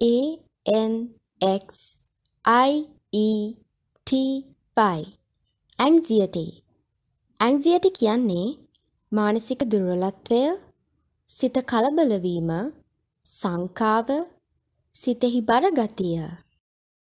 A N X I E T Y. Anxiety. Anxiety කියන්නේ මානසික දුර්වලත්වය සිත කලබල වීම සංකාව සිතෙහි බර ගතිය